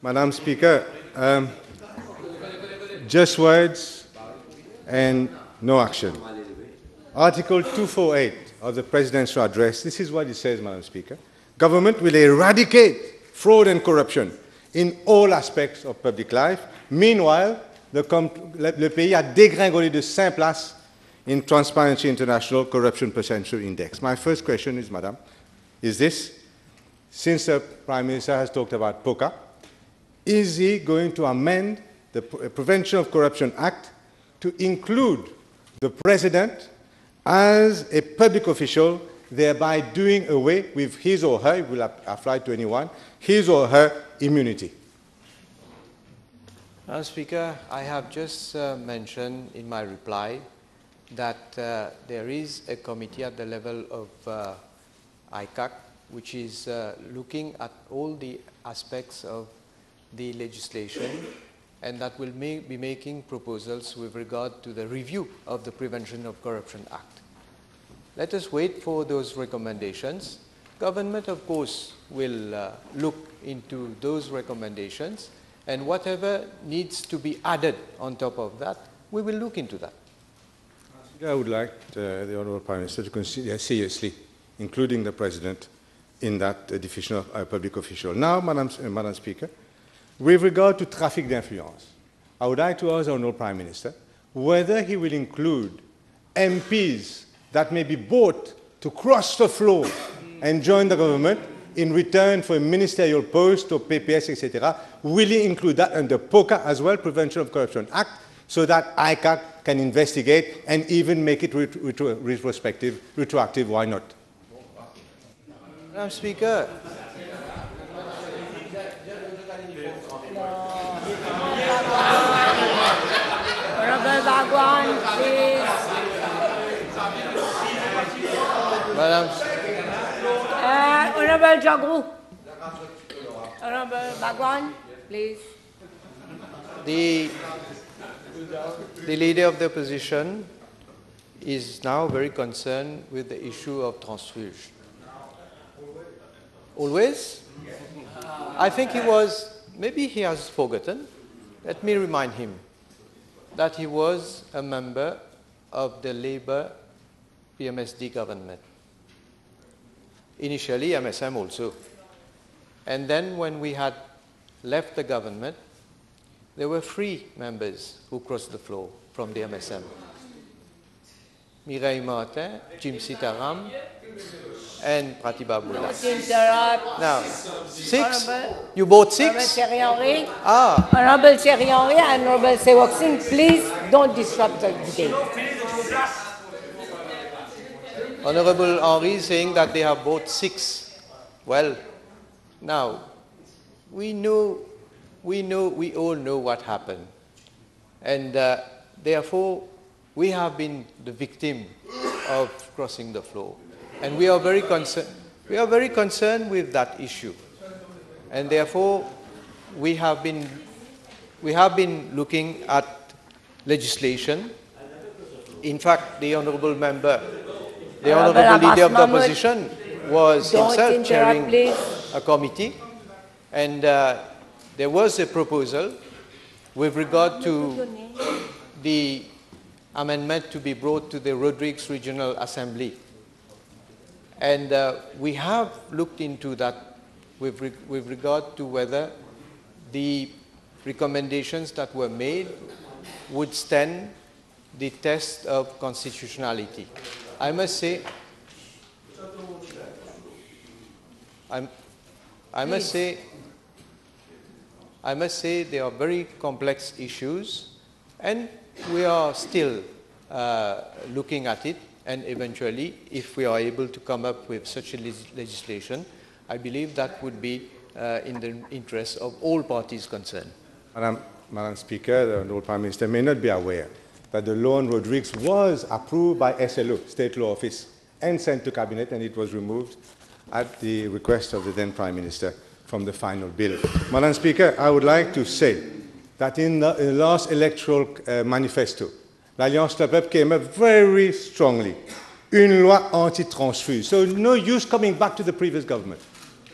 Madam Speaker, um, just words and no action. Article 248 of the Presidential Address, this is what it says, Madam Speaker. Government will eradicate fraud and corruption in all aspects of public life. Meanwhile, le, le pays a dégringolé de 5 places in Transparency International Corruption Perception Index. My first question is, Madam, is this, since the Prime Minister has talked about POCA, is he going to amend the Prevention of Corruption Act to include the President as a public official, thereby doing away with his or her, it will apply to anyone, his or her immunity? Madam Speaker, I have just uh, mentioned in my reply that uh, there is a committee at the level of uh, ICAC which is uh, looking at all the aspects of the legislation and that will be making proposals with regard to the review of the Prevention of Corruption Act. Let us wait for those recommendations. Government, of course, will uh, look into those recommendations and whatever needs to be added on top of that, we will look into that. I would like uh, the Honourable Prime Minister to consider seriously including the President in that uh, definition of a public official. Now, Madam, uh, Madam Speaker, with regard to traffic d'influence, I would like to ask our Honourable Prime Minister whether he will include MPs that may be bought to cross the floor and join the government in return for a ministerial post or PPS, etc. Will he include that under POCA as well, Prevention of Corruption Act, so that ICAC can investigate and even make it retro retrospective, retroactive, why not? Madam Speaker. Honorable Bhagwan, please. Madam, Uh, Honorable Jhugroo. Honorable Bhagwan, please. the, the leader of the opposition is now very concerned with the issue of transfuge. Always? I think he was, maybe he has forgotten. Let me remind him that he was a member of the Labour PMSD government. Initially, MSM also. And then when we had left the government, there were three members who crossed the floor from the MSM. Mireille Martin, Jim Seetaram, and Pratibha Bholah. Now, six? You bought six? Ah, Honorable Thierry Henry and Honorable Sewoxin, please don't disrupt the debate. Honorable Henry saying that they have bought six. Well, now, we know, we know, we all know what happened. And uh, therefore, we have been the victim of crossing the floor. And we are very concerned, we are very concerned with that issue. And therefore, we have been, we have been looking at legislation. In fact, the honorable member, the Honorable leader of the opposition was himself chairing please. a committee. And uh, there was a proposal with regard to the amendment to be brought to the Rodrigues Regional Assembly. And uh, we have looked into that with, re- with regard to whether the recommendations that were made would stand the test of constitutionality. I must say, I'm, I must say, I must say they are very complex issues, and we are still uh, looking at it. And eventually, if we are able to come up with such a legislation, I believe that would be uh, in the interest of all parties concerned. Madam, Madam Speaker, the Honourable Prime Minister may not be aware that the law on Rodrigues was approved by SLO, State Law Office, and sent to Cabinet, and it was removed at the request of the then Prime Minister from the final bill. Madam Speaker, I would like to say that in the, in the last electoral uh, manifesto, l'Alliance Lepep came up very strongly. Une loi anti-transfuge. So no use coming back to the previous government.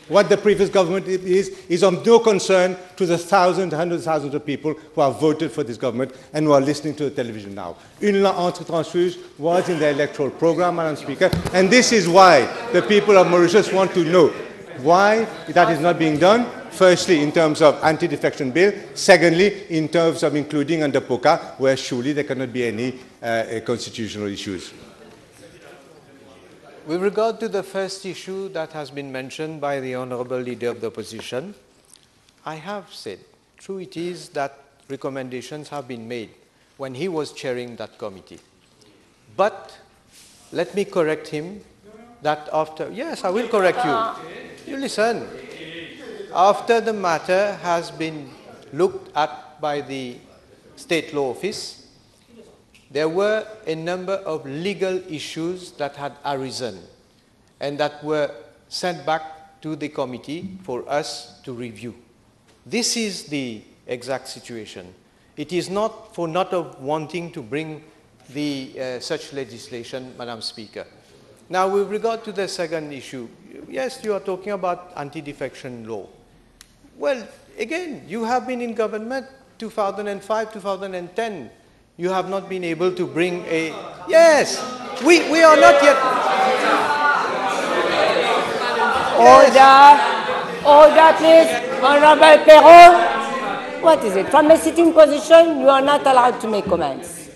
What the previous government is, is of no concern to the thousands, hundreds of thousands of people who have voted for this government and who are listening to the television now. Une anti-transfuge was in the electoral program, Madam Speaker, and this is why the people of Mauritius want to know why that is not being done. Firstly, in terms of anti-defection bill. Secondly, in terms of including under POCA, where surely there cannot be any uh, constitutional issues. With regard to the first issue that has been mentioned by the Honorable Leader of the Opposition, I have said, true it is that recommendations have been made when he was chairing that committee. But let me correct him that after, yes, I will correct you. You listen. After the matter has been looked at by the State Law Office, there were a number of legal issues that had arisen and that were sent back to the committee for us to review. This is the exact situation. It is not for not of wanting to bring the, uh, such legislation, Madam Speaker. Now, with regard to the second issue, yes, you are talking about anti-defection law. Well, again, you have been in government 2005, 2010 you have not been able to bring a. Yes, we, we are not yet. Order, order, please. Honorable Perrault. What is it? From a sitting position, you are not allowed to make comments.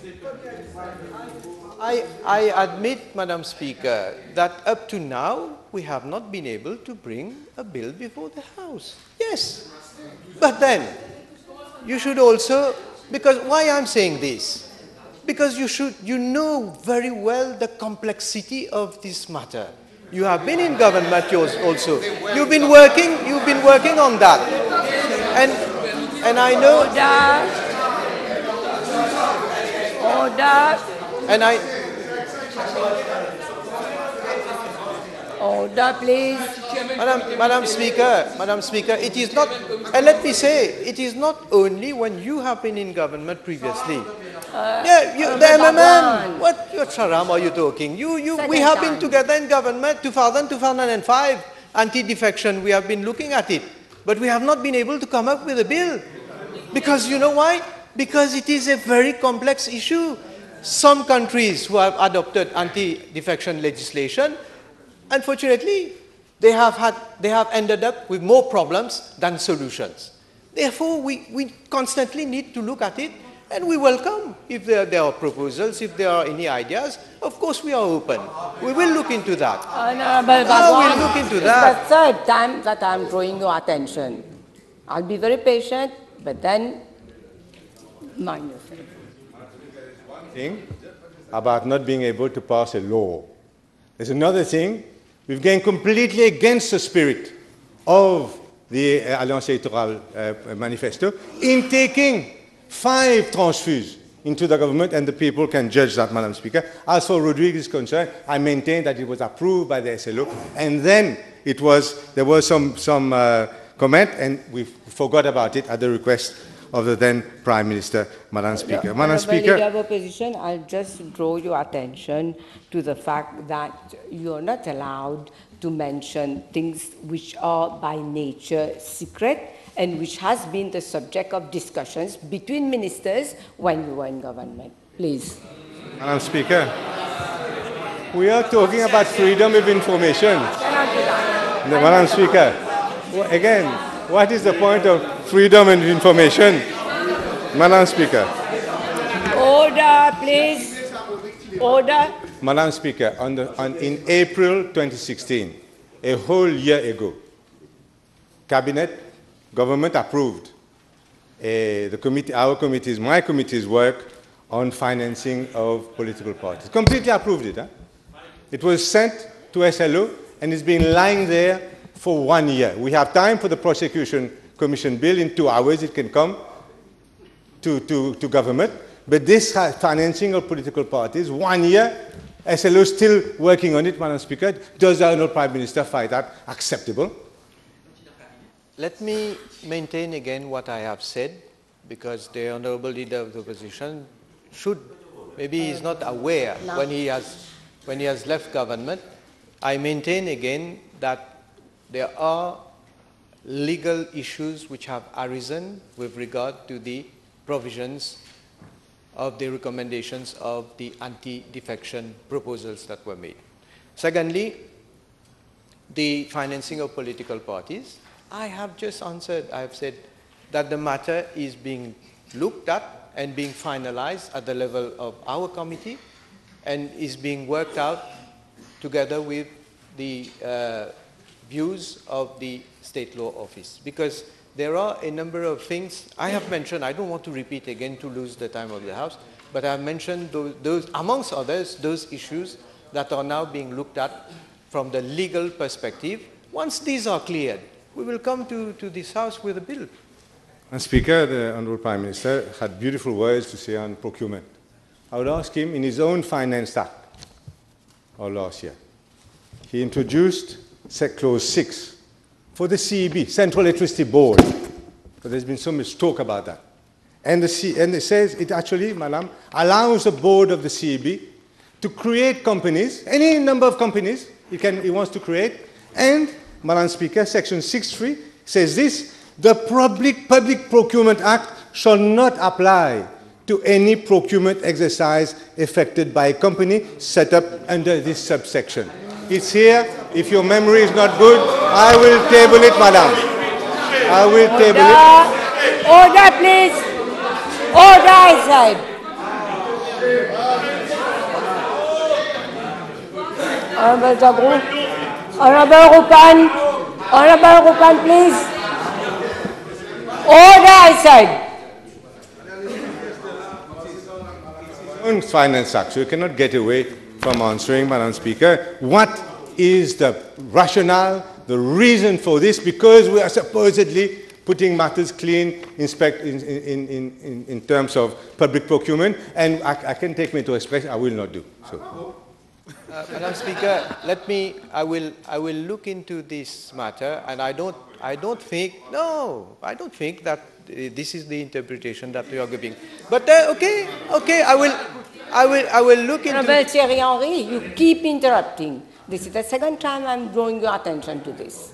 I, I admit, Madam Speaker, that up to now we have not been able to bring a bill before the House. Yes. But then, you should also because why I'm saying this? Because you should, you know very well the complexity of this matter. You have been in government also. You've been working, you've been working on that. And, and I know... Order. Order. And I... Order, please. Madam, Madam Speaker, Madam Speaker, it is not, and let me say, it is not only when you have been in government previously. Uh, yeah, you, the MMM, what, what charam are you talking? You, you, we have been together in government 2000, 2005, anti-defection, we have been looking at it. But we have not been able to come up with a bill. Because you know why? Because it is a very complex issue. Some countries who have adopted anti-defection legislation Unfortunately, they have, had, they have ended up with more problems than solutions. Therefore, we, we constantly need to look at it and we welcome if there, there, are proposals, if there are any ideas. Of course, we are open. We will look into that. Uh, Honorable Bhagwan, uh, we'll look into that. It's the third time that I'm drawing your attention. I'll be very patient, but then mind yourself. Thing about not being able to pass a law. There's another thing We've gone completely against the spirit of the uh, Alliance Electorale uh, Manifesto in taking five transfuges into the government, and the people can judge that, Madam Speaker. As for Rodrigues is concerned, I maintain that it was approved by the SLO, and then it was, there was some, some uh, comment, and we forgot about it at the request of the then Prime Minister, Madam Speaker. Madam Speaker. Leader of Opposition, I'll just draw your attention to the fact that you're not allowed to mention things which are by nature secret and which has been the subject of discussions between ministers when you were in government. Please. Madam Speaker, we are talking about freedom of information. Madam Speaker, again, what is the point of freedom and information? Madam Speaker. Order, please. Order. Madam Speaker, on the, on, in April 2016, a whole year ago, Cabinet, government approved uh, the committee, our committee's, my committee's work on financing of political parties. Completely approved it. Huh? It was sent to SLO and it's been lying there for one year. We have time for the prosecution commission bill. In two hours, it can come to, to, to government. But this financing of political parties, one year, SLO is still working on it, Madam Speaker. Does the Honourable Prime Minister find that acceptable? Let me maintain again what I have said, because the Honourable Leader of the Opposition should, maybe he's not aware when he has, when he has left government. I maintain again that there are legal issues which have arisen with regard to the provisions of the recommendations of the anti-defection proposals that were made. Secondly, the financing of political parties. I have just answered, I have said that the matter is being looked at and being finalized at the level of our committee and is being worked out together with the uh, views of the state law office. Because there are a number of things I have mentioned, I don't want to repeat again to lose the time of the House, but I have mentioned those, those amongst others, those issues that are now being looked at from the legal perspective. Once these are cleared, we will come to, to this House with a bill. And Speaker, the Honourable Prime Minister had beautiful words to say on procurement. I would ask him in his own Finance Act, or last year, he introduced set clause 6 for the CEB, Central Electricity Board. But there's been so much talk about that. And, the C, and it says it actually, madam, allows the board of the CEB to create companies, any number of companies he, can, he wants to create. And, Madam Speaker, Section 6.3 says this, the Public, Public Procurement Act shall not apply to any procurement exercise effected by a company set up under this subsection. It's here. If your memory is not good, I will table it, madam. I will table it. Order, please. Order, I said. Honorable Jhugroo. Honorable Roopun. Honorable Roopun, please. Order, I said. Finance Act, so you cannot get away from answering, Madam Speaker. What is the rationale, the reason for this? Because we are supposedly putting matters clean inspect, in, in, in, in, terms of public procurement, and I, I can take me to express, I will not do so. Uh, Madam Speaker, let me, I will, I will look into this matter and I don't, I don't think, no, I don't think that uh, this is the interpretation that you are giving. But uh, okay, okay, I will, I will, I will look into... Honorable Thierry Henry, you keep interrupting. This is the second time I'm drawing your attention to this.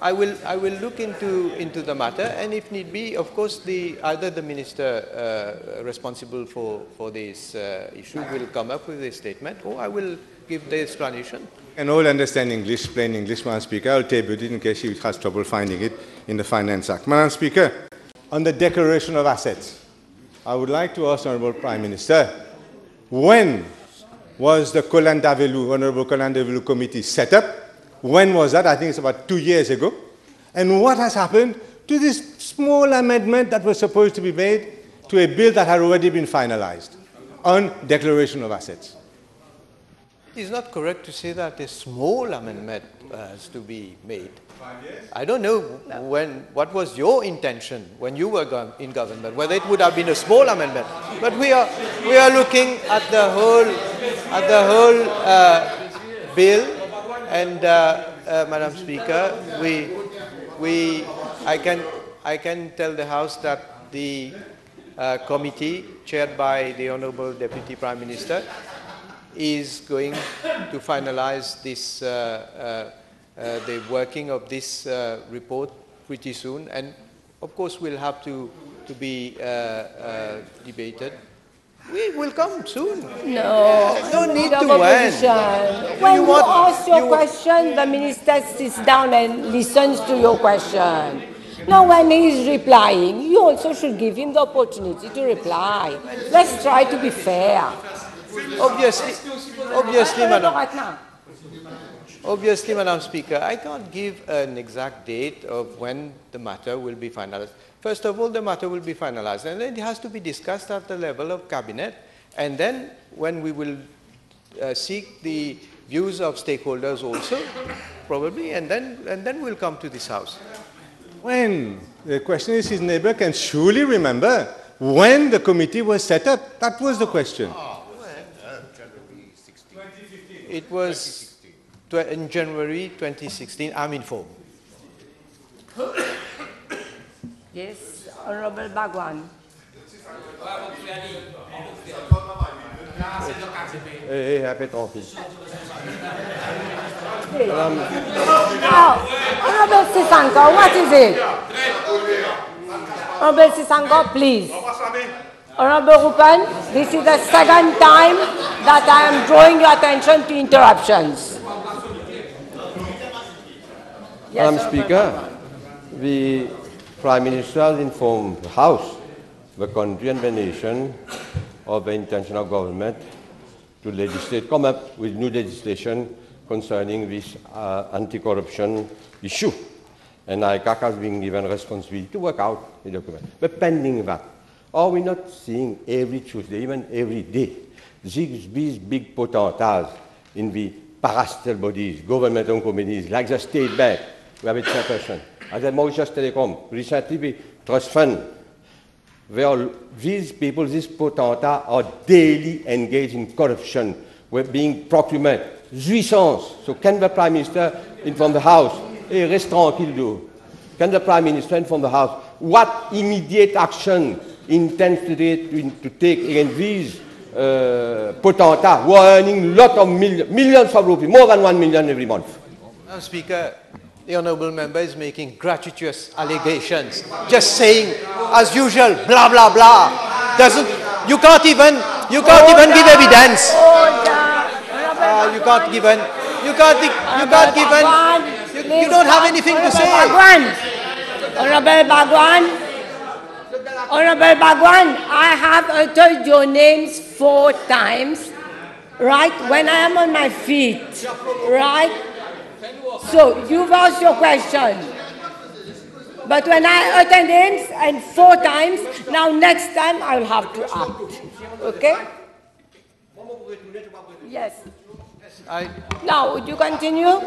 I will, I will look into, into the matter, and if need be, of course, the, either the minister uh, responsible for, for this uh, issue will come up with a statement, or I will give the explanation. And all understand English, plain English, Madam Speaker. I'll table it in case she has trouble finding it in the Finance Act. Madam Speaker, on the declaration of assets, I would like to ask Honourable Prime Minister, when was the Collendavelloo, Honourable Collendavelloo Committee set up? When was that? I think it's about two years ago. And what has happened to this small amendment that was supposed to be made to a bill that had already been finalized on declaration of assets? It is not correct to say that a small amendment has to be made. I don't know when, what was your intention when you were go in government, whether it would have been a small amendment. But we are, we are looking at the whole, at the whole uh, bill and uh, uh, Madam Speaker, we, we, I, can, I can tell the House that the uh, committee chaired by the Honorable Deputy Prime Minister is going to finalize this, uh, uh, Uh, the working of this uh, report pretty soon. And of course, we'll have to, to be uh, debated we will come soon. No. No need to wait. When you, you ask your you question, the minister sits down and listens to your question. Now, when he is replying, you also should give him the opportunity to reply. Let's try to be fair. Obviously, obviously, Madam. Obviously, Madam Speaker, I can't give an exact date of when the matter will be finalized. First of all, the matter will be finalized and then it has to be discussed at the level of cabinet and then when we will uh, seek the views of stakeholders also, probably, and then, and then we'll come to this house. When? The question is his neighbor can surely remember when the committee was set up. That was the question. It was in January 2016, I'm informed. Yes, Honorable Bhagwan. Eh, eh, répète Now, Honorable Sisanka, what is it? Honorable Sisanka, please. Honorable Roopun, this is the second time that I am drawing your attention to interruptions. Yes, Madam Speaker, the Prime Minister has informed the House, the country and the nation of the intention of government to legislate, come up with new legislation concerning this uh, anti-corruption issue. And ICAC has been given responsibility to work out the document. But pending that, are we not seeing every Tuesday, even every day, these, big potentats in the parastatal bodies, government-owned companies, like the State Bank, we have a chairperson, as the Mauritius Telecom, recently Trust Fund, they are, these people, these potentats are daily engaged in corruption. We're being procurement, jouissance. So can the Prime Minister inform the House, hey, reste tranquille, do. Can the Prime Minister inform the House what immediate action intends to, to, take against these uh, potentats who are earning lot of million, millions of rupees, more than one million every month? Madam Speaker, the honourable member is making gratuitous allegations, just saying, as usual, blah blah blah. Doesn't you can't even you can't even give evidence. Uh, you can't even you can't you can't even you, you don't have anything to say. Honorable Bhagwan, Honorable Bhagwan, I have uttered your names four times, right, when I am on my feet, right? So you've asked your question. But when I utter names and four times, now next time I will have to act. Okay? Yes. I, Now, would you continue?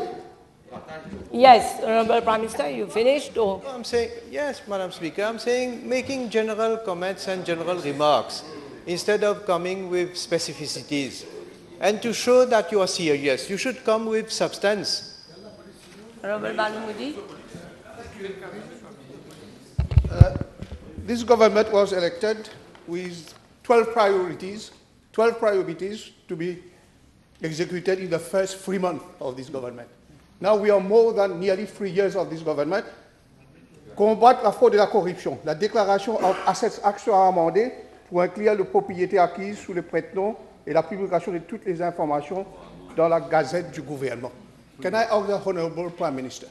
Yes, Honorable Prime Minister, you finished? Or? I'm saying yes, Madam Speaker. I'm saying making general comments and general remarks instead of coming with specificities. And to show that you are serious, you should come with substance. Honorable Modi? This government was elected with 12 priorities, 12 priorities to be executed in the first three months of this government. Now we are more than nearly three years of this government. Combattre la fraude et la corruption. La déclaration of Assets Act sera amendée pour inclure les propriétés acquises sous le prête-nom et la publication de toutes les informations dans la gazette du gouvernement. Can I ask the Honorable Prime Minister,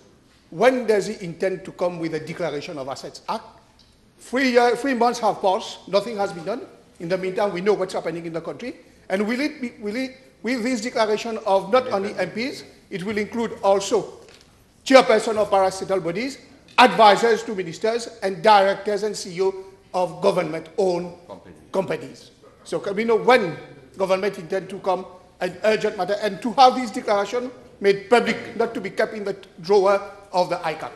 when does he intend to come with a declaration of Assets Act? Three, year, three months have passed, nothing has been done. In the meantime, we know what's happening in the country. And will it be, will it, with this declaration of not only MPs, it will include also chairperson of parastatal bodies, advisors to ministers, and directors and CEO of government-owned companies. So can we know when government intend to come an urgent matter and to have this declaration made public, not to be kept in the drawer of the ICAC?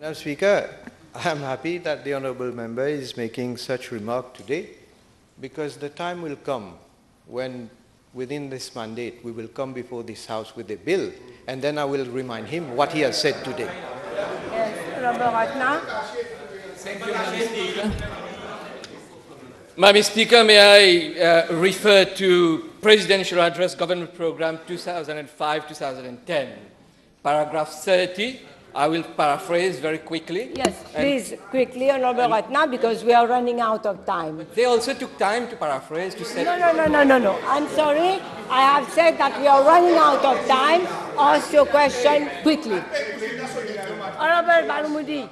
Madam Speaker, I am happy that the honourable member is making such remark today because the time will come when within this mandate we will come before this house with a bill and then I will remind him what he has said today. Yes, Honorable Ratna? Madam Speaker, may I uh, refer to Presidential Address Government Program 2005-2010, paragraph 30. I will paraphrase very quickly. Yes, please, quickly, Honorable Ratna, because we are running out of time. They also took time to paraphrase to say No, no, no, no, no, no. I'm sorry. I have said that we are running out of time. Ask your question quickly. Honorable Balumudi.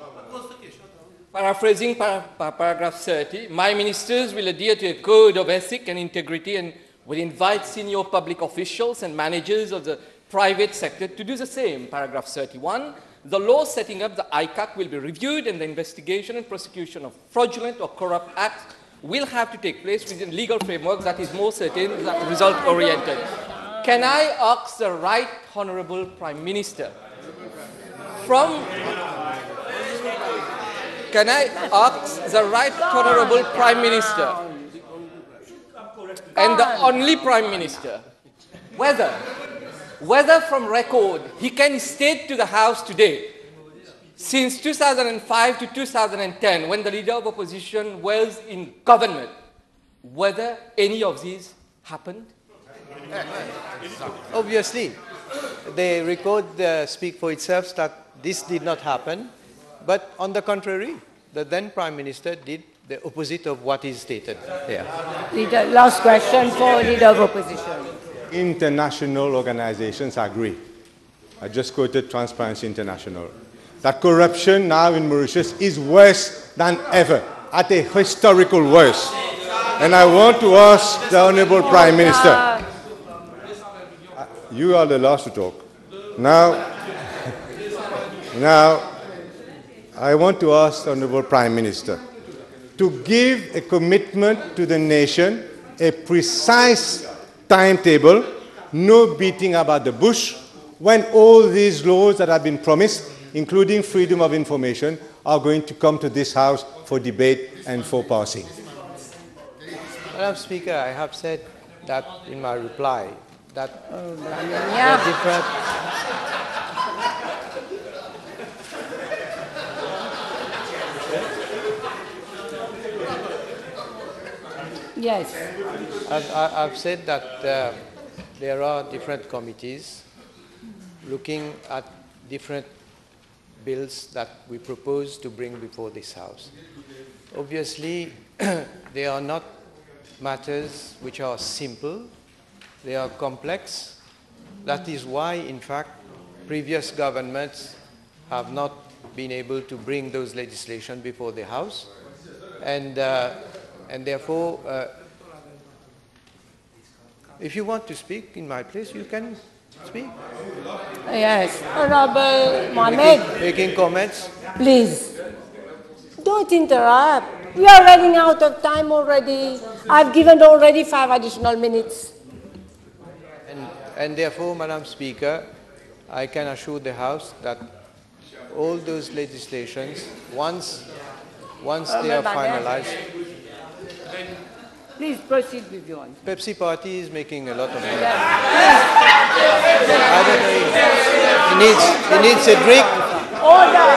Paraphrasing para- pa- paragraph 30, my ministers will adhere to a code of ethic and integrity and will invite senior public officials and managers of the private sector to do the same. Paragraph 31, the law setting up the ICAC will be reviewed and the investigation and prosecution of fraudulent or corrupt acts will have to take place within legal framework that is more certain that result oriented. Can I ask the right honorable prime minister from can I ask the right honorable Prime Minister and the only Prime Minister. Whether, whether from record he can state to the House today, since 2005 to 2010, when the leader of opposition was in government, whether any of these happened? Obviously, the record uh, speak for itself that this did not happen, but on the contrary, the then Prime Minister did the opposite of what is stated here. Leader, last question for Leader of Opposition. International organizations agree. I just quoted Transparency International. That corruption now in Mauritius is worse than ever, at a historical worst. And I want to ask the Honorable Prime Minister. Uh, You are the last to talk. Now, now, I want to ask the Honorable Prime Minister to give a commitment to the nation, a precise timetable, no beating about the bush, when all these laws that have been promised, including freedom of information, are going to come to this House for debate and for passing. Madam Speaker, I have said that in my reply that oh, there are yeah. different Yes. I've, I've said that uh, there are different committees looking at different bills that we propose to bring before this House. Obviously, they are not matters which are simple, they are complex. That is why, in fact, previous governments have not been able to bring those legislation before the House. And, uh, and therefore, uh, if you want to speak in my place, you can speak. Yes. Honorable Mohammed, Making comments. please. Don't interrupt. We are running out of time already. I've given already five additional minutes. And, and therefore, Madam Speaker, I can assure the House that all those legislations, once, once they are Honorable Please proceed with your answer. Pepsi Party is making a lot of money. I don't know. He needs, he needs a drink. Order.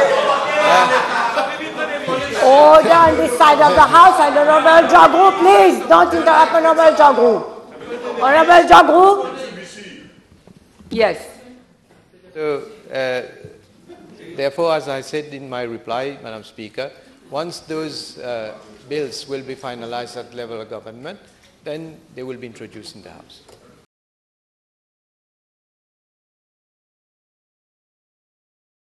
Order on this side of the house. Honorable Jhugroo, please don't interrupt Honorable Jhugroo. Honorable Jhugroo? Yes. So, uh, therefore, as I said in my reply, Madam Speaker, once those uh, bills will be finalized at level of government, then they will be introduced in the House.